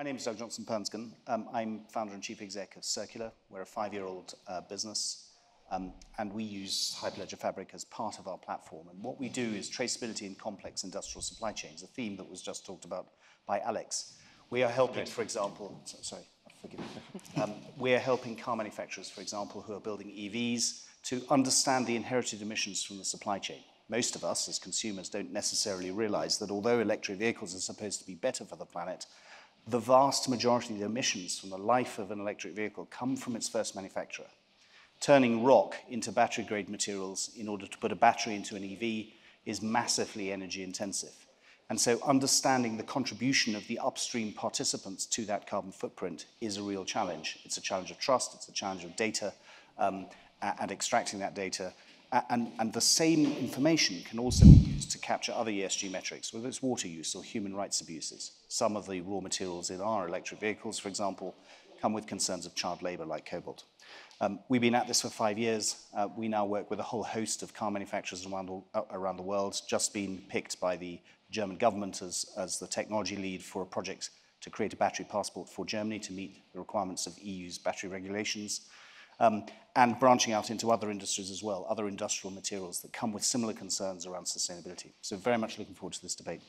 My name is Doug Johnson Poensgen. Um, I'm founder and chief exec of Circulor. We're a five-year-old uh, business, um, and we use Hyperledger Fabric as part of our platform. And what we do is traceability in complex industrial supply chains, a theme that was just talked about by Alex. We are helping, for example, so, sorry, forgive me. Um, we're helping car manufacturers, for example, who are building EVs to understand the inherited emissions from the supply chain. Most of us, as consumers, don't necessarily realize that although electric vehicles are supposed to be better for the planet, the vast majority of the emissions from the life of an electric vehicle come from its first manufacturer. Turning rock into battery grade materials in order to put a battery into an EV is massively energy intensive. And so understanding the contribution of the upstream participants to that carbon footprint is a real challenge. It's a challenge of trust, it's a challenge of data, um, and extracting that data. And, and the same information can also be used to capture other ESG metrics, whether it's water use or human rights abuses. Some of the raw materials in our electric vehicles, for example, come with concerns of child labor like cobalt. Um, we've been at this for five years. Uh, we now work with a whole host of car manufacturers around, uh, around the world, just been picked by the German government as, as the technology lead for a project to create a battery passport for Germany to meet the requirements of EU's battery regulations, um, and branching out into other industries as well, other industrial materials that come with similar concerns around sustainability. So very much looking forward to this debate.